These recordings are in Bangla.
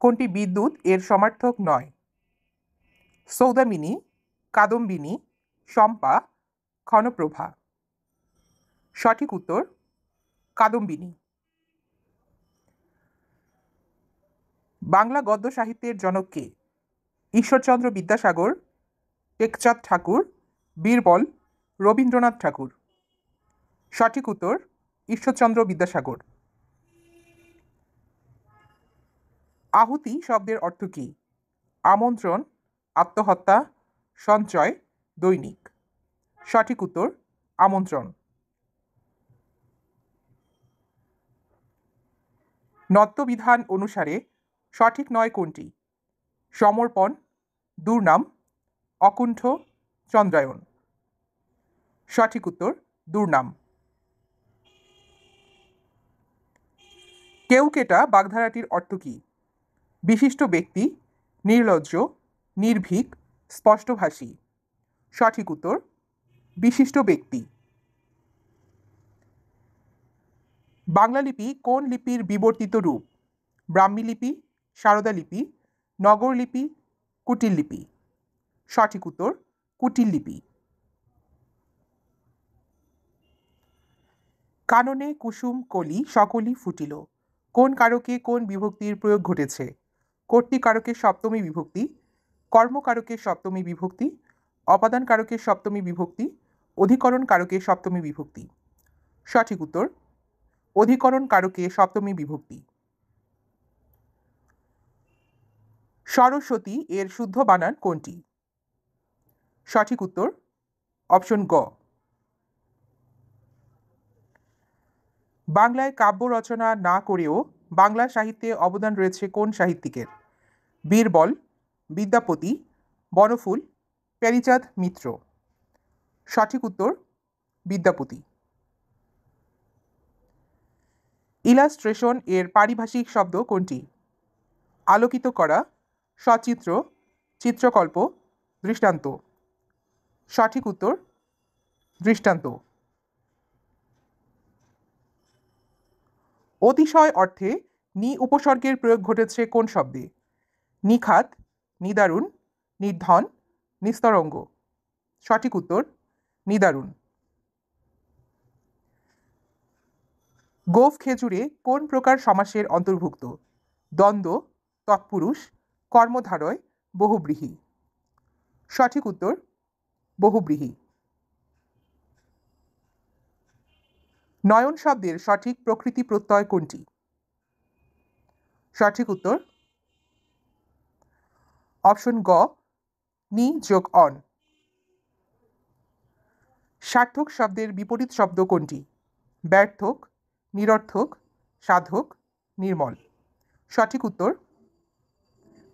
কোনটি বিদ্যুৎ এর সমার্থক নয়? সৌদামিনী, কাদম্বিনী, শম্পা, ক্ষণপ্রভা। সঠিক উত্তর, কাদম্বিনী। বাংলা গদ্য সাহিত্যের জনক কে? ঈশ্বরচন্দ্র বিদ্যাসাগর, টেকচাঁদ ঠাকুর, বীরবল, রবীন্দ্রনাথ ঠাকুর। সঠিক উত্তর, ঈশ্বরচন্দ্র বিদ্যাসাগর। আহুতি শব্দের অর্থ কী? আমন্ত্রণ, আত্মহত্যা, সঞ্চয়, দৈনিক। সঠিক উত্তর, আমন্ত্রণ। নত্যবিধান অনুসারে সঠিক নয় কোনটি? সমর্পণ, দুর্নাম, অকুণ্ঠ চন্দ্রায়ন সঠিক উত্তর, দুর্নাম। কেউকেটা বাগধারাটির অর্থ কী? বিশিষ্ট ব্যক্তি, নির্লজ্জ, নির্ভীক, স্পষ্টভাষী। সঠিক উত্তর, বিশিষ্ট ব্যক্তি। বাংলা লিপি কোন লিপির বিবর্তিত রূপ? ব্রাহ্মী লিপি, সারদা লিপি, নগর লিপি, কুটিল লিপি। সঠিক উত্তর, কুটিল লিপি। কাননে কুসুম কলি সকলই ফুটিল। কোন কারকে কোন বিভক্তির প্রয়োগ ঘটেছে? কর্তৃকারকের সপ্তমী বিভক্তি, কর্মকারকের সপ্তমী বিভক্তি অপাদান কারকের সপ্তমী বিভক্তি অধিকরণ কারকের সপ্তমী বিভক্তি। সঠিক উত্তর অধিকরণ কারকে সপ্তমী বিভক্তি। সরস্বতী এর শুদ্ধ বানান কোনটি? সঠিক উত্তর, অপশন গ। বাংলায় কাব্য রচনা না করেও বাংলা সাহিত্যে অবদান রয়েছে কোন সাহিত্যিকের? বীরবল, বিদ্যাপতি, বনফুল, প্যারিচাঁদ মিত্র। সঠিক উত্তর, বিদ্যাপতি। ইলাস্ট্রেশন এর পারিভাষিক শব্দ কোনটি? আলোকিত করা, সচিত্র, চিত্রকল্প, দৃষ্টান্ত। সঠিক উত্তর, দৃষ্টান্ত। অতিশয় অর্থে নি উপসর্গের প্রয়োগ ঘটেছে কোন শব্দে? নিখাত, নিদারুণ, নির্ধন, নিস্তরঙ্গ। সঠিক উত্তর, নিদারুণ। গোফ খেজুরে কোন প্রকার সমাসের অন্তর্ভুক্ত? দ্বন্দ্ব, তৎপুরুষ, কর্মধারয়, বহুব্রীহি। সঠিক উত্তর, বহুব্রীহি। নয়ন শব্দের সঠিক প্রকৃতি প্রত্যয় কোনটি? সঠিক উত্তর? অপশন গ, নি যোগ অন। সার্থক শব্দের বিপরীত শব্দ কোনটি? ব্যর্থক, নিরর্থক, সাধক, নির্মল। সঠিক উত্তর?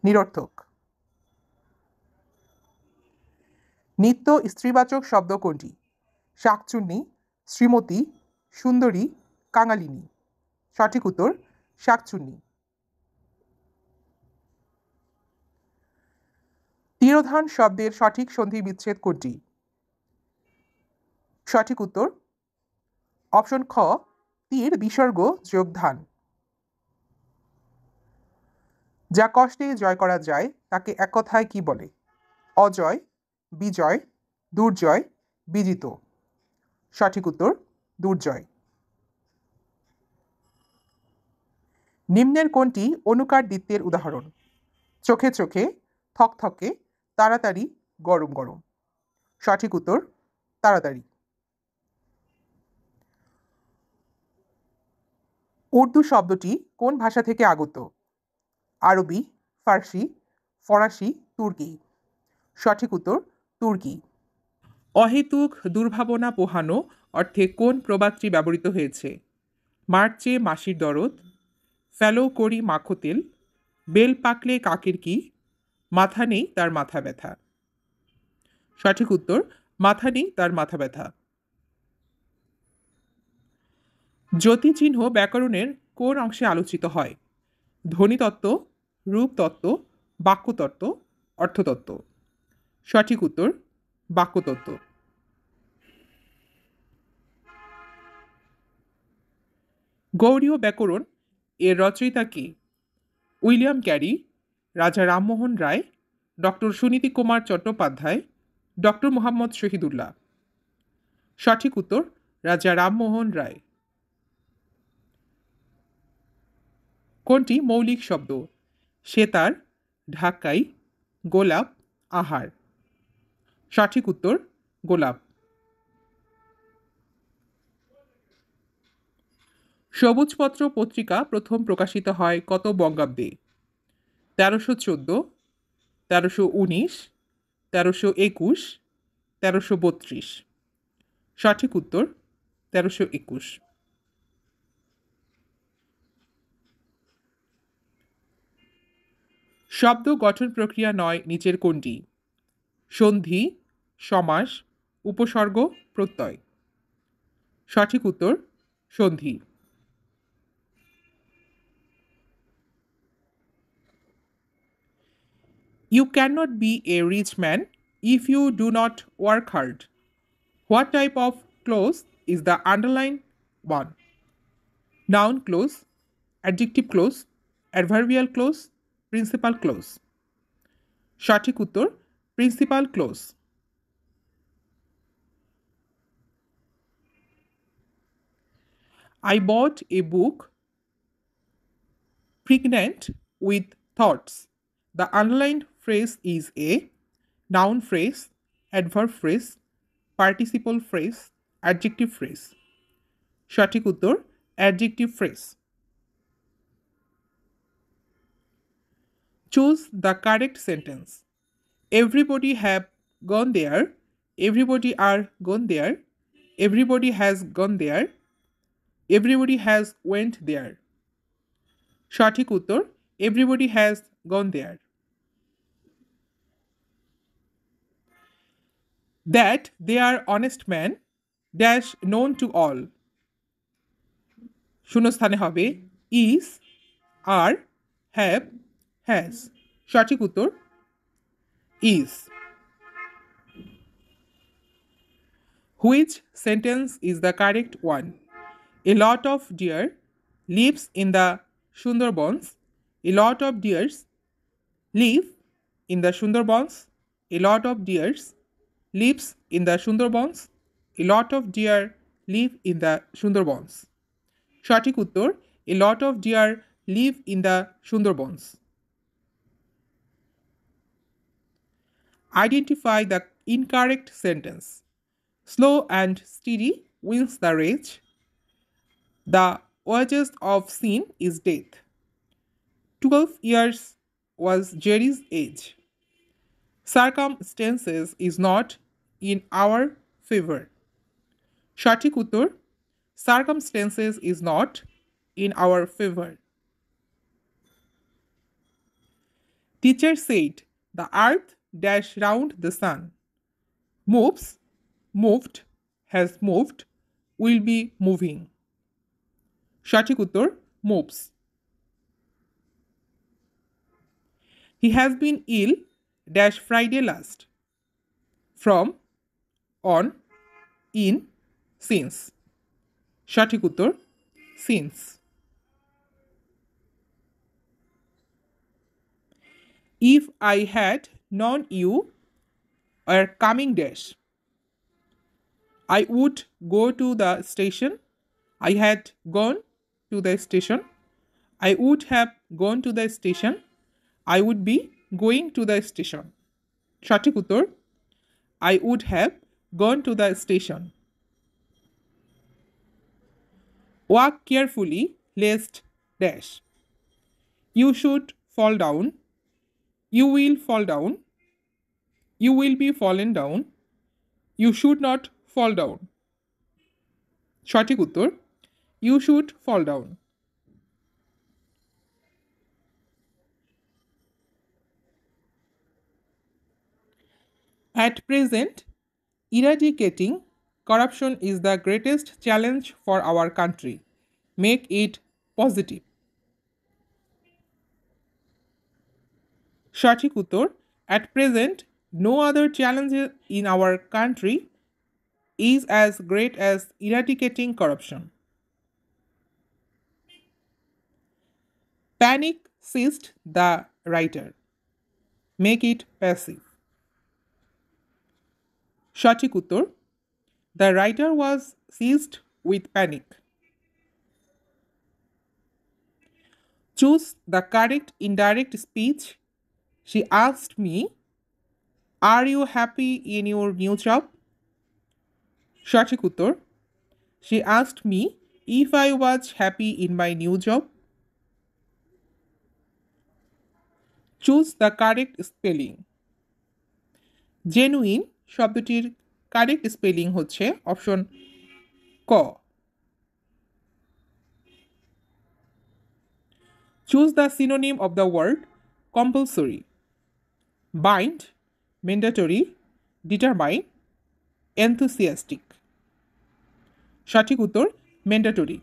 নিরর্থক। নিত্য স্ত্রীবাচক শব্দ কোনটি? শাকচুন্নি, শ্রীমতী সুন্দরী, কাঙালিনী। সঠিক উত্তর, শাকচুন্নি। তিরোধান শব্দের সঠিক সন্ধি বিচ্ছেদ কোনটি? সঠিক উত্তর, অপশন খ, তীর বিসর্গ যোগধান যা কষ্টে জয় করা যায়, তাকে এক কথায় কি বলে? অজয়, বিজয়, দুর্জয়, বিজিত। সঠিক উত্তর দুর্জয়। নিম্নের কোনটি অনুকার দ্বিত্বের উদাহরণ। চোখে চোখে থকথকে তাড়াতাড়ি, গরম গরম। সঠিক উত্তর, তাড়াতাড়ি। উর্দু শব্দটি কোন ভাষা থেকে আগত? আরবি, ফার্সি, ফরাসি, তুর্কি। সঠিক উত্তর, তুর্কি। অহেতুক দুর্ভাবনা পোহানো অর্থে কোন প্রবাদটি ব্যবহৃত হয়েছে? মার্চে মাসির দরদ, ফেলো করি মাখো তেল বেল পাকলে কাকের কি? মাথা নেই তার মাথা ব্যথা। সঠিক উত্তর, মাথা নেই তার মাথা ব্যথা। জ্যোতিচিহ্ন ব্যাকরণের কোন অংশে আলোচিত হয়? ধ্বনিতত্ত্ব, রূপতত্ত্ব, বাক্যতত্ত্ব, অর্থতত্ত্ব। সঠিক উত্তর বাক্যতত্ত্ব। গৌরীয় ব্যাকরণ এর রচয়িতা কে? William Carey, Raja Rammohan Roy, doctor Suniti Kumar Chattopadhyay, doctor Muhammad Shahidullah. সঠিক উত্তর, রাজা রামমোহন রায়। কোনটি মৌলিক শব্দ? সেতার, ঢাকাই, গোলাপ, আহার। সঠিক উত্তর গোলাপ। সবুজপত্র পত্রিকা প্রথম প্রকাশিত হয় কত বঙ্গাব্দে? তেরোশো চোদ্দ, তেরোশো উনিশ, তেরোশো একুশ, তেরোশো বত্রিশ। সঠিক উত্তর তেরোশো একুশ। শব্দ গঠন প্রক্রিয়া নয়, নিচের কোনটি? সন্ধি সমাস, উপসর্গ, প্রত্যয়। সঠিক উত্তর, সন্ধি। You can not be a rich man if you do not work hard what type of clause is the underline one noun clause adjective clause adverbial clause principal clause সঠিক উত্তর principal clause I bought a book pregnant with thoughts. The underlined phrase is a noun phrase, adverb phrase, participle phrase, adjective phrase. সঠিক উত্তর adjective phrase. Choose the correct sentence. Everybody have gone there. Everybody are gone there. Everybody has gone there. Everybody has went there. সঠিক উত্তর everybody has gone there. that they are honest men dash known to all শূন্যস্থানে হবে ইজ আর হ্যাভ হ্যাজ সঠিক উত্তর is which sentence is the correct one A lot of deer lives in the Sundarbans a lot of deers live in the Sundarbans a lot of deers lives in the Sundarbans. A lot of deer live in the Sundarbans. সঠিক উত্তর a lot of deer live in the Sundarbans. Identify the incorrect sentence. Slow and steady wins the race. The wages of sin is death. Twelve years was Jerry's age. Circumstances is not in our favor. সঠিক উত্তর circumstances is not in our favor. Teacher said the earth dash round the sun. Moves, moved, has moved, will be moving. সঠিক উত্তর moves. He has been ill dash Friday last. From on in since সঠিক উত্তর since if I had known you are coming dash I would go to the station I had gone to the station I would have gone to the station I would be going to the station সঠিক উত্তর I would have gone to the station. Walk carefully lest dash. You should fall down. You will fall down. You will be fallen down. You should not fall down. সঠিক উত্তর You should fall down At present, Eradicating corruption is the greatest challenge for our country. Make it positive. সঠিক উত্তর at present no other challenge in our country is as great as eradicating corruption. Panic seized the writer. Make it passive. সঠিক উত্তর the writer was seized with panic choose the correct indirect speech she asked me are you happy in your new job সঠিক উত্তর she asked me if I was happy in my new job Choose the correct spelling genuine শব্দটির কারেক্ট স্পেলিং হচ্ছে অপশন ক। Choose the synonym of the word compulsory bind mandatory determine enthusiastic সঠিক উত্তর mandatory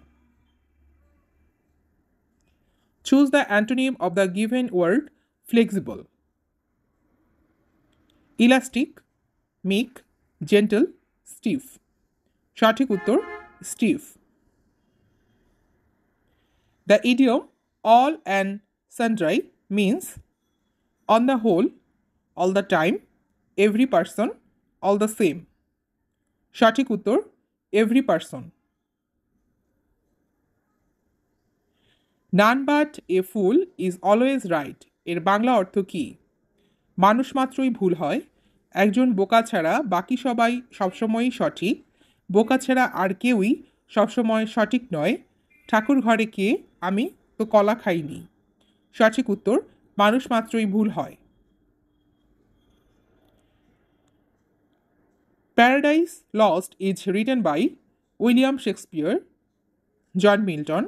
choose the antonym of the given word flexible elastic meek gentle stiff সঠিক উত্তর stiff the idiom all and sundry means on the whole all the time every person all the same সঠিক উত্তর every person none but a fool is always right এর বাংলা অর্থ কী? মানুষ মাত্রই ভুল হয়। একজন বোকা ছাড়া বাকি সবাই সবসময়ই সঠিক। বোকা ছাড়া আর কেউই সবসময় সঠিক নয়। ঠাকুর ঘরে কে? আমি তো কলা খাইনি। সঠিক উত্তর, মানুষ মাত্রই ভুল হয়। Paradise Lost is written by William Shakespeare John Milton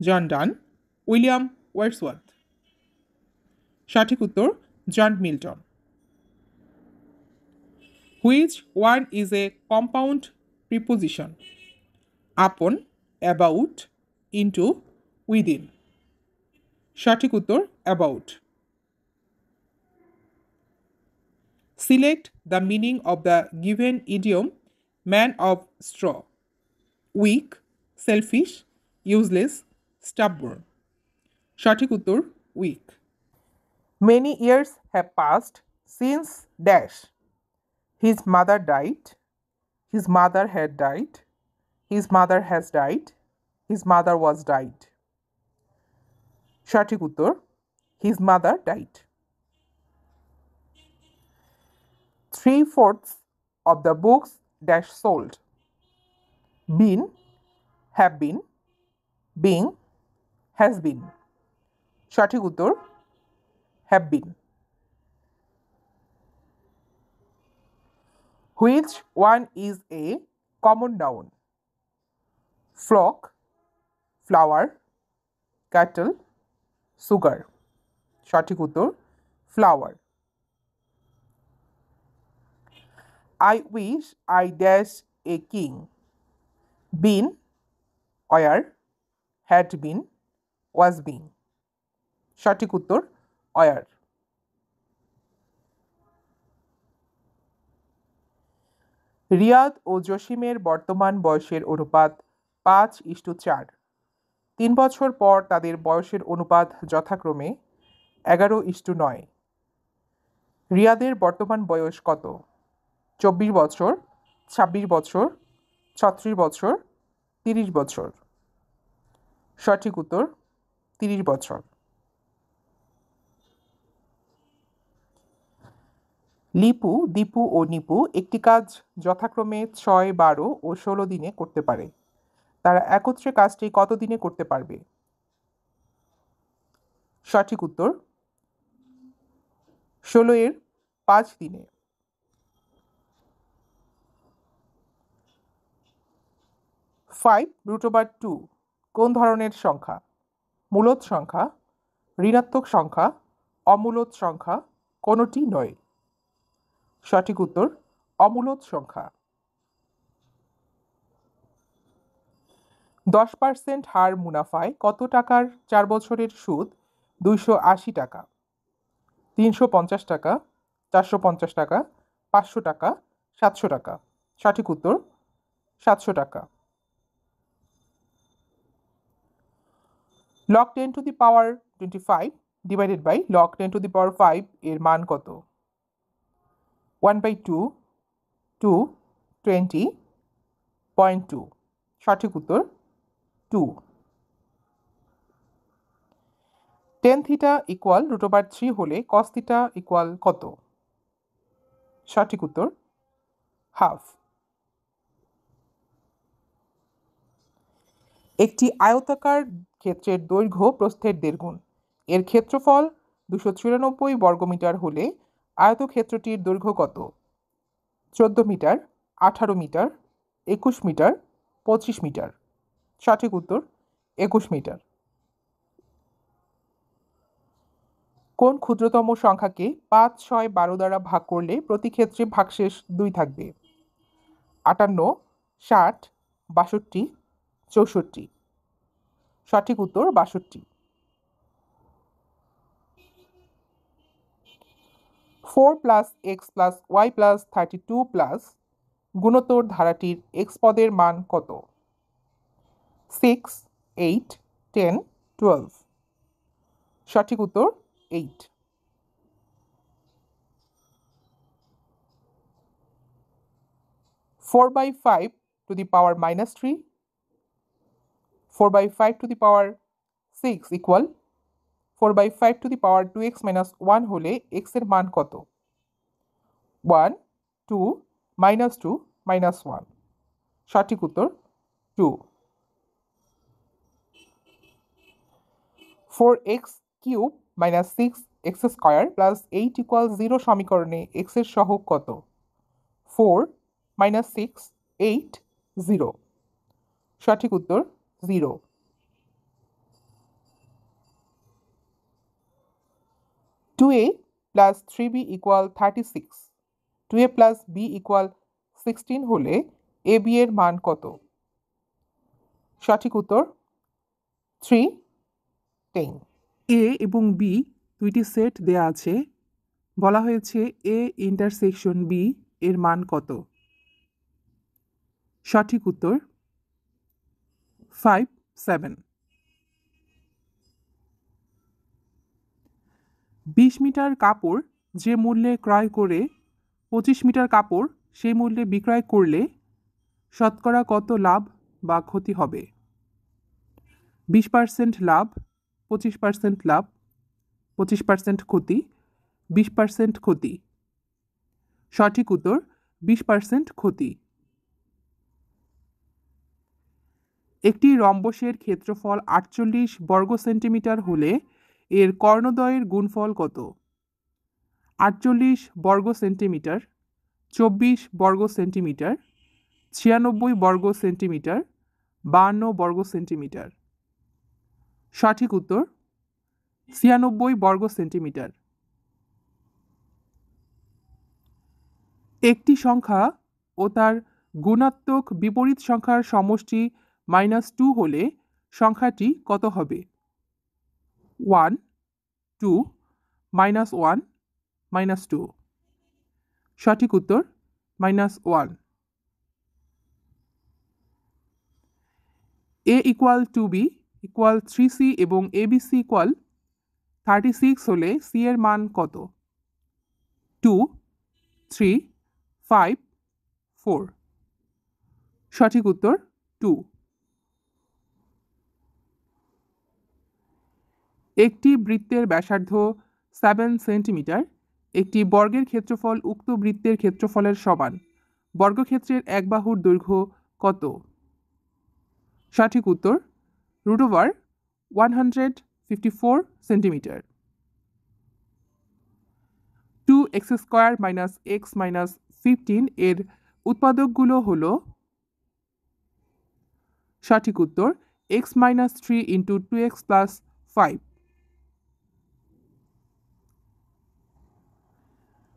John Donne William Wordsworth সঠিক উত্তর John Milton. Which one is a compound preposition? Upon, about, into, within. সঠিক উত্তর, about. Select the meaning of the given idiom, man of straw. Weak, selfish, useless stubborn সঠিক উত্তর, weak. Many years have passed since Dash. His mother died. His mother had died. His mother has died. His mother was died. সঠিক উত্তর His mother died. Three fourths of the books Dash sold. Been, have been, being, has been. সঠিক উত্তর have been. Which one is a common noun? Flock, flower, cattle, sugar. সঠিক উত্তর flower. I wish I dash a king. Been, where, had been, was been. সঠিক উত্তর অয়ার রিয়াদ ও জসিমের বর্তমান বয়সের অনুপাত পাঁচ ইস্টু চার। তিন বছর পর তাদের বয়সের অনুপাত যথাক্রমে এগারো ইস্টু নয়। রিয়াদের বর্তমান বয়স কত? চব্বিশ বছর, ছাব্বিশ বছর, ছত্রিশ বছর, তিরিশ বছর। সঠিক উত্তর, তিরিশ বছর। লিপু, দীপু ও নিপু একটি কাজ যথাক্রমে ছয়, বারো ও ষোলো দিনে করতে পারে। তারা একত্রে কাজটি কত দিনে করতে পারবে? সঠিক উত্তর, ষোলো এর পাঁচ দিনে। ফাইভ রুট ওভার টু কোন ধরনের সংখ্যা? মূলত সংখ্যা, ঋণাত্মক সংখ্যা, অমূলত সংখ্যা কোনোটি নয়। সঠিক উত্তর, অমূলত সংখ্যা। দশ পার্সেন্ট হার মুনাফায় কত টাকার চার বছরের সুদ? দুইশো আশি টাকা, তিনশো পঞ্চাশ টাকা, চারশো পঞ্চাশ টাকা, পাঁচশো টাকা, সাতশো টাকা। সঠিক উত্তর, সাতশো টাকা। Log ten to the power twenty five divided by log ten to the power five এর মান কত? One by two two twenty point two সঠিক উত্তর two tan theta equal root over three হলে কস থিটা ইকুয়াল কত? সঠিক উত্তর হাফ একটি আয়তাকার ক্ষেত্রের দৈর্ঘ্য প্রস্থের দেড় গুণ। এর ক্ষেত্রফল দুশো চুরানব্বই বর্গমিটার হলে আয়তক্ষেত্রটির দৈর্ঘ্য কত? চোদ্দ মিটার, আঠারো মিটার, একুশ মিটার, পঁচিশ মিটার। সঠিক উত্তর, একুশ মিটার। কোন ক্ষুদ্রতম সংখ্যাকে পাঁচ, ছয়, বারো দ্বারা ভাগ করলে প্রতি ক্ষেত্রে ভাগশেষ দুই থাকবে? আটান্ন, ষাট, বাষট্টি, চৌষট্টি। সঠিক উত্তর, বাষট্টি। Four plus x plus y plus thirty two plus গুণোত্তর ধারাটির এক্স পদের মান কত? Six, eight, ten, twelve. সঠিক উত্তর eight. Four by five to the power minus three. Four by five to the power six equal four by five to the power two x minus one হলে এক্সের মান কত? One, two, minus two, minus one. সঠিক উত্তর, two. Four x cube minus six x square plus eight equal zero সমীকরণে এক্সের সহগ কত? Four minus six, eight, zero. সঠিক উত্তর, zero. Two a plus three b equal thirty six two a plus b equal sixteen হলে এ বি এর মান কত? সঠিক উত্তর থ্রি টেন এ এবং বি দুইটি সেট দেয়া আছে। বলা হয়েছে এ ইন্টারসেকশন বি এর মান কত? সঠিক উত্তর ফাইভ সেভেন বিশ মিটার কাপড় যে মূল্যে ক্রয় করে, পঁচিশ মিটার কাপড় সেই মূল্যে বিক্রয় করলে শতকরা কত লাভ বা ক্ষতি হবে? বিশ পার্সেন্ট লাভ, পঁচিশ পার্সেন্ট লাভ, পঁচিশ পার্সেন্ট ক্ষতি, বিশ পার্সেন্ট ক্ষতি। সঠিক উত্তর, বিশ পার্সেন্ট ক্ষতি। একটি রম্বসের ক্ষেত্রফল আটচল্লিশ বর্গ সেন্টিমিটার হলে এর কর্ণদ্বয়ের গুণফল কত? আটচল্লিশ বর্গ সেন্টিমিটার, চব্বিশ বর্গ সেন্টিমিটার, ছিয়ানব্বই বর্গ সেন্টিমিটার, বাহান্ন বর্গ সেন্টিমিটার। সঠিক উত্তর, ছিয়ানব্বই বর্গ সেন্টিমিটার। একটি সংখ্যা ও তার গুণাত্মক বিপরীত সংখ্যার সমষ্টি মাইনাস টু হলে সংখ্যাটি কত হবে? One two minus one minus two সঠিক উত্তর minus one a equal two b equal three c এবং a b c equal thirty six হলে সি এর মান কত? টু থ্রি ফাইভ ফোর সঠিক উত্তর টু একটি বৃত্তের ব্যাসার্ধ সেভেন সেন্টিমিটার একটি বর্গের ক্ষেত্রফল উক্ত বৃত্তের ক্ষেত্রফলের সমান। বর্গক্ষেত্রের এক বাহুর দৈর্ঘ্য কত? সঠিক উত্তর root over one hundred fifty four centimetre two x square minus x minus fifteen এর উৎপাদকগুলো হল, সঠিক উত্তর x minus three into two x plus five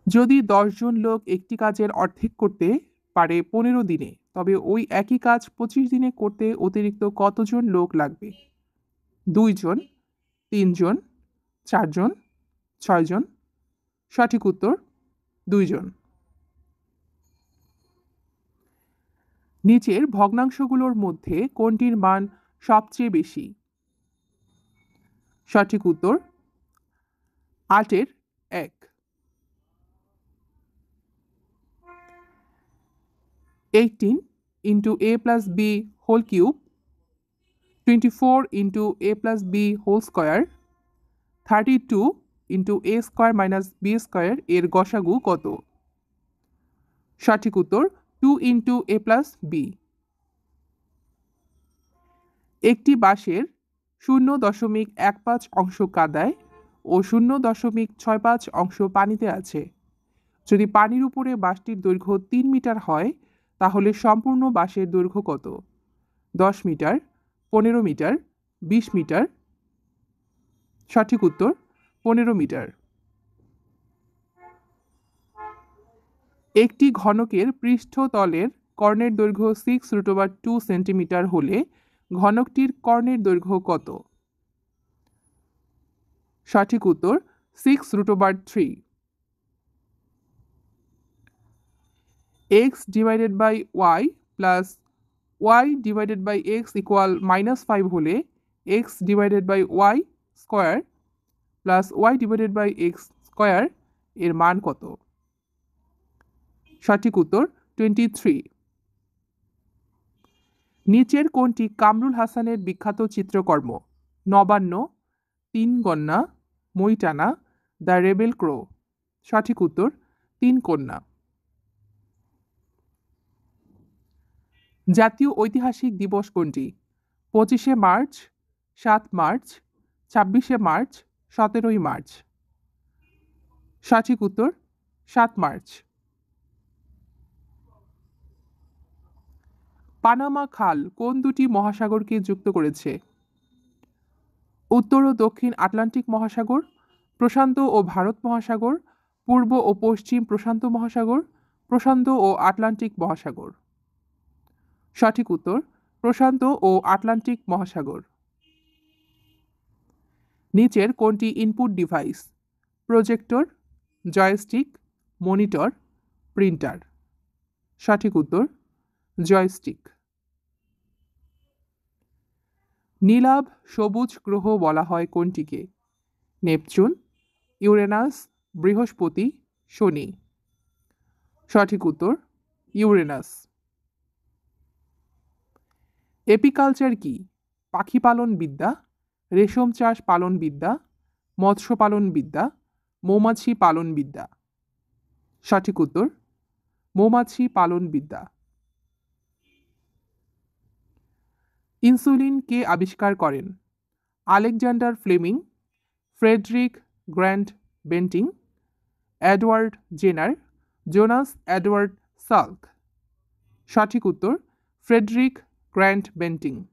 যদি দশজন লোক একটি কাজের অর্ধেক করতে পারে পনেরো দিনে, তবে ওই একই কাজ পঁচিশ দিনে করতে অতিরিক্ত কতজন লোক লাগবে? দুইজন, তিনজন, চারজন, ছয়জন? সঠিক উত্তর, দুইজন। নিচের ভগ্নাংশগুলোর মধ্যে কোনটির মান সবচেয়ে বেশি? সঠিক উত্তর, আটের 18 into a plus b whole cube, 24 into a plus b whole square, 32 into a square minus b square এর গসাগু কত? সঠিক উত্তর two into a plus b একটি বাঁশের শূন্য দশমিক এক পাঁচ অংশ কাদায় ও শূন্য দশমিক ছয় পাঁচ অংশ পানিতে আছে। যদি পানির উপরে বাঁশটির দৈর্ঘ্য তিন মিটার হয় তাহলে সম্পূর্ণ বাঁশের দৈর্ঘ্য কত? দশ মিটার, পনেরো মিটার, বিশ মিটার? সঠিক উত্তর, পনেরো মিটার। একটি ঘনকের পৃষ্ঠতলের কর্ণের দৈর্ঘ্য six root over two centimetre হলে ঘনকটির কর্ণের দৈর্ঘ্য কত? সঠিক উত্তর six root over three x divided by y plus y divided by x equal minus five হলে x divided by y square plus y divided by x square এর মান কত? সঠিক উত্তর টোয়েন্টি থ্রি নিচের কোনটি কামরুল হাসানের বিখ্যাত চিত্রকর্ম, নবান্ন, তিন কন্যা মইটানা দ্য রেবেল ক্রো। সঠিক উত্তর তিন কন্যা। জাতীয় ঐতিহাসিক দিবস কোনটি? পঁচিশে মার্চ, সাত মার্চ, ছাব্বিশে মার্চ, সতেরোই মার্চ। সঠিক উত্তর, সাত মার্চ। পানামা খাল কোন দুটি মহাসাগরকে যুক্ত করেছে? উত্তর ও দক্ষিণ আটলান্টিক মহাসাগর, প্রশান্ত ও ভারত মহাসাগর, পূর্ব ও পশ্চিম প্রশান্ত মহাসাগর, প্রশান্ত ও আটলান্টিক মহাসাগর। সঠিক উত্তর, প্রশান্ত ও আটলান্টিক মহাসাগর। নিচের কোনটি input device? Projector, joystick, monitor, printer. সঠিক উত্তর, জয়স্টিক। নীলাভ সবুজ গ্রহ বলা হয় কোনটিকে? নেপচুন, ইউরেনাস, বৃহস্পতি, শনি। সঠিক উত্তর, ইউরেনাস। এপিকালচার কি? পাখি পালন বিদ্যা, রেশম চাষ পালন বিদ্যা, মৎস্য পালন বিদ্যা, মৌমাছি পালন বিদ্যা। সঠিক উত্তর, মৌমাছি পালন বিদ্যা। ইনসুলিন কে আবিষ্কার করেন? Alexander Fleming, Frederick Grant Banting Edward Jenner, Jonas Edward Salk. সঠিক উত্তর, ফ্রেডরিক গ্র্যান্ড বেন্টিং।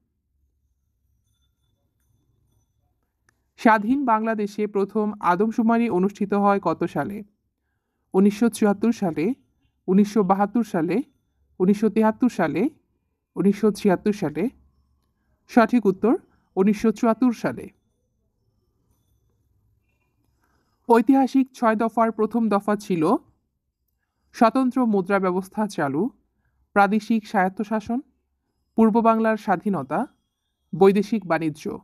স্বাধীন বাংলাদেশে প্রথম আদমশুমারি অনুষ্ঠিত হয় কত সালে? উনিশশো চুয়াত্তর সালে, উনিশশো বাহাত্তর সালে, উনিশশো সালে, উনিশশো ছিয়াত্তর সালে। সঠিক উত্তর, উনিশশো চুয়াত্তর সালে। ঐতিহাসিক ছয় দফার প্রথম দফা ছিল স্বতন্ত্র মুদ্রা ব্যবস্থা চালু, প্রাদেশিক স্বায়ত্তশাসন পূর্ব বাংলার স্বাধীনতা, বৈদেশিক বাণিজ্য।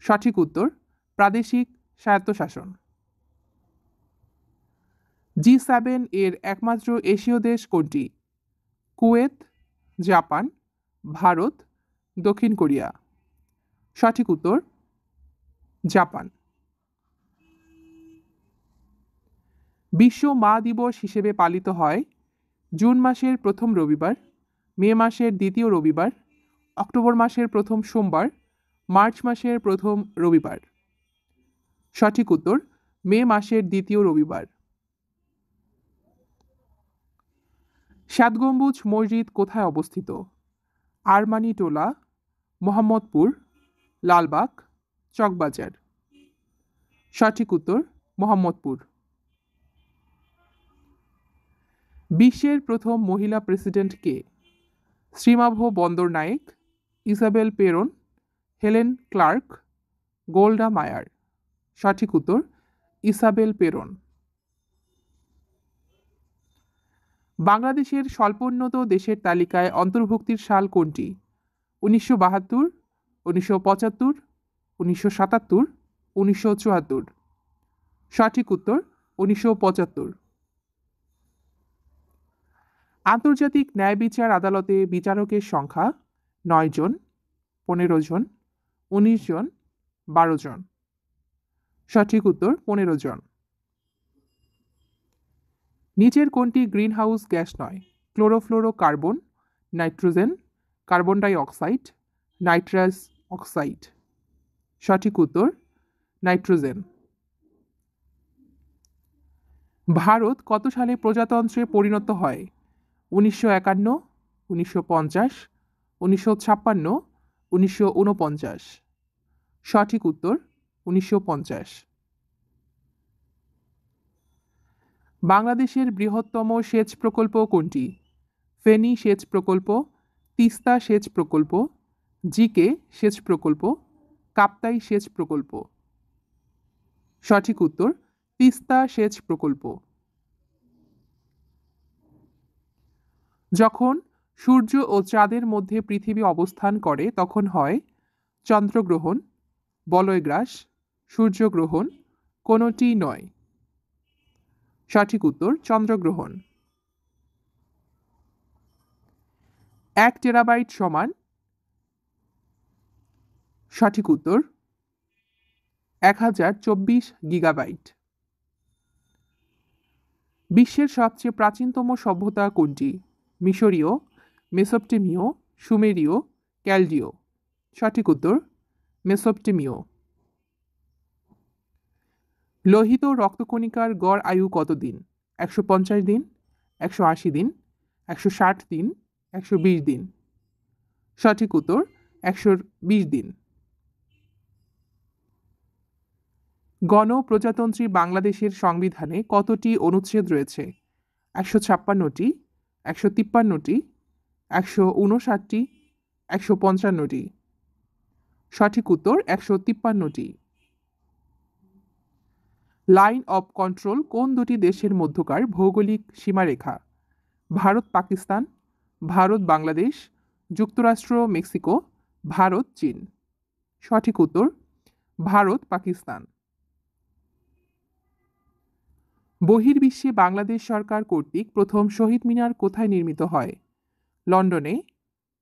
সঠিক উত্তর, প্রাদেশিক স্বায়ত্তশাসন। জি সেভেন এর একমাত্র এশীয় দেশ কোনটি? কুয়েত, জাপান, ভারত, দক্ষিণ কোরিয়া। সঠিক উত্তর, জাপান। বিশ্ব মা দিবস হিসেবে পালিত হয় জুন মাসের প্রথম রবিবার মে মাসের দ্বিতীয় রবিবার, অক্টোবর মাসের প্রথম সোমবার, মার্চ মাসের প্রথম রবিবার। সঠিক উত্তর, মে মাসের দ্বিতীয় রবিবার। সাত গম্বুজ মসজিদ কোথায় অবস্থিত? আরমানিটোলা মোহাম্মদপুর, লালবাগ, চকবাজার। সঠিক উত্তর, মোহাম্মদপুর। বিশ্বের প্রথম মহিলা প্রেসিডেন্ট কে? Sirimavo Bandaranaike, Isabel Peron, Helen Clark, Golda Meir. সঠিক উত্তর, ইসাবেল পেরন। বাংলাদেশের স্বল্পোন্নত দেশের তালিকায় অন্তর্ভুক্তির সাল কোনটি? উনিশশো বাহাত্তর, উনিশশো পঁচাত্তর, উনিশশো সাতাত্তর, উনিশশো চুয়াত্তর। সঠিক উত্তর, উনিশশো পঁচাত্তর। আন্তর্জাতিক ন্যায় বিচার আদালতে বিচারকের সংখ্যা নয় জন, পনেরো জন, উনিশ জন, বারো জন। সঠিক উত্তর, পনেরো জন। নিচের কোনটি গ্রিনহাউস গ্যাস নয়? Chlorofluorocarbon nitrogen, carbon dioxide, nitrous oxide. সঠিক উত্তর, নাইট্রোজেন। ভারত কত সালে প্রজাতন্ত্রে পরিণত হয়? উনিশশো একান্ন, উনিশশো পঞ্চাশ, উনিশশো ছাপ্পান্ন, উনিশশো ঊনপঞ্চাশ সঠিক উত্তর উনিশশো পঞ্চাশ। বাংলাদেশের বৃহত্তম সেচ প্রকল্প কোনটি? ফেনী সেচ প্রকল্প, তিস্তা সেচ প্রকল্প, জিকে সেচ প্রকল্প, কাপ্তাই সেচ প্রকল্প। সঠিক উত্তর তিস্তা সেচ প্রকল্প। যখন সূর্য ও চাঁদের মধ্যে পৃথিবী অবস্থান করে, তখন হয় চন্দ্রগ্রহণ, বলয়গ্রাস, সূর্যগ্রহণ, কোনোটি নয়। সঠিক উত্তর, চন্দ্রগ্রহণ। এক টেরাবাইট সমান সঠিক উত্তর, এক হাজার চব্বিশ গিগাবাইট। বিশ্বের সবচেয়ে প্রাচীনতম সভ্যতা কোনটি? মিশরীয়, মেসোপটেমীয়, সুমেরীয় ক্যালডিও সঠিক উত্তর, মেসোপটেমীয়। লোহিত রক্তকণিকার গড় আয়ু কত দিন? একশো পঞ্চাশ দিন, একশো আশি দিন, একশো ষাট দিন, একশো বিশ দিন। সঠিক উত্তর, একশো বিশ দিন। গণপ্রজাতন্ত্রী বাংলাদেশের সংবিধানে কতটি অনুচ্ছেদ রয়েছে? একশো ছাপ্পান্নটি একশো তিপ্পান্নটি, একশো উনষাটটি একশো পঞ্চান্নটি। সঠিক উত্তর একশো তিপ্পান্নটি। লাইন অফ কন্ট্রোল কোন দুটি দেশের মধ্যকার ভৌগোলিক সীমারেখা? ভারত, পাকিস্তান, ভারত, বাংলাদেশ, যুক্তরাষ্ট্র, মেক্সিকো, ভারত, চীন। সঠিক উত্তর, ভারত, পাকিস্তান। বহির্বিশ্বে বাংলাদেশ সরকার কর্তৃক প্রথম শহীদ মিনার কোথায় নির্মিত হয়? লন্ডনে,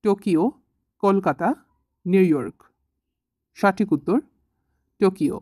টোকিও, কলকাতা, নিউ ইয়র্ক। সঠিক উত্তর, টোকিও।